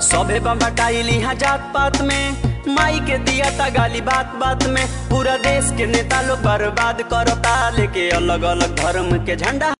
सबे बम्बटाइल यहाँ जात पात में। माई के दिया था गाली बात बात में। पूरा देश के नेता लोग बर्बाद करता लेके अलग अलग धर्म के झंडा।